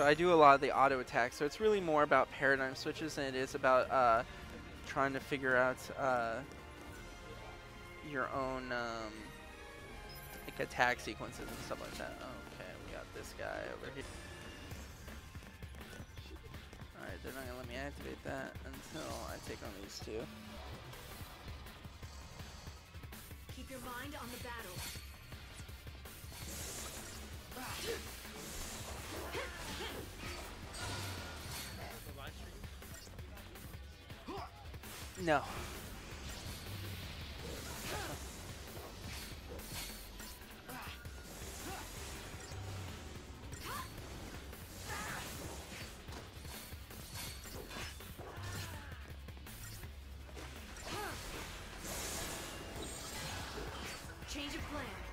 so I do a lot of the auto attack. So it's really more about paradigm switches than it is about uh, trying to figure out uh, your own um, like attack sequences and stuff like that. Okay, we got this guy over here. Alright, they're not gonna let me activate that until I take on these two. Keep your mind on the battle. No. Change of plan.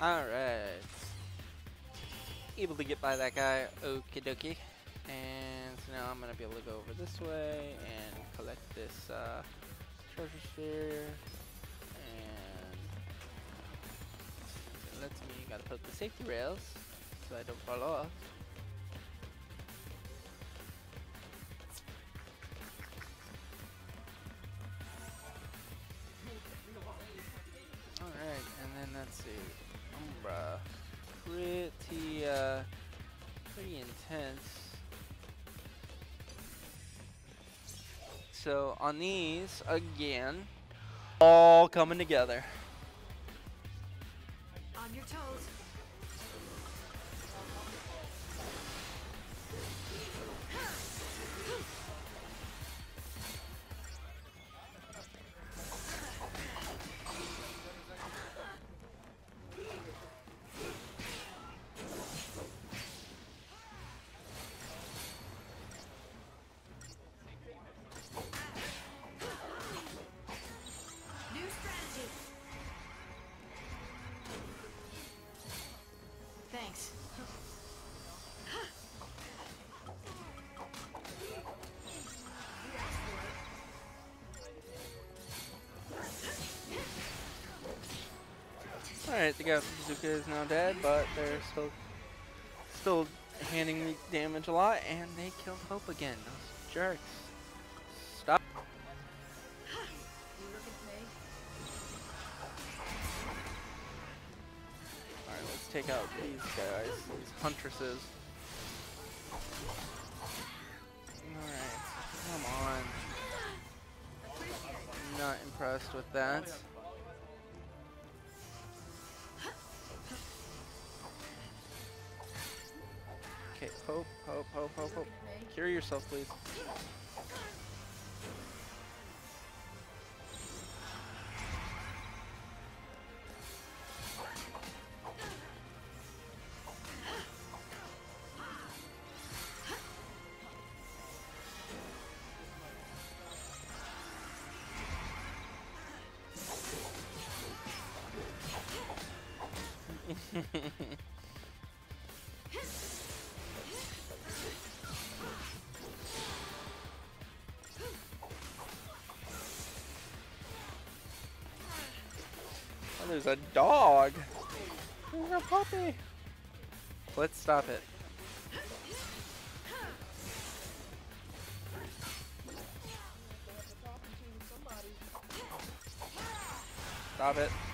Alright. Able to get by that guy, okie dokie. And so now I'm gonna be able to go over this way and collect this uh, treasure sphere. And let's me, gotta put the safety rails so I don't fall off. Alright, and then let's see. Umbra. Pretty, uh, pretty intense. So on these, again, all coming together. Thanks. Alright, the guy bazooka is now dead, but they're still still handing me damage a lot, and they killed Hope again. Those jerks. Take out these guys, these huntresses. Alright, come on. Not impressed with that. Okay, hope, hope, hope, hope, hope. Cure yourself, please. There's a dog. There's a puppy. Let's stop it. Stop it.